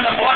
أنا مواطن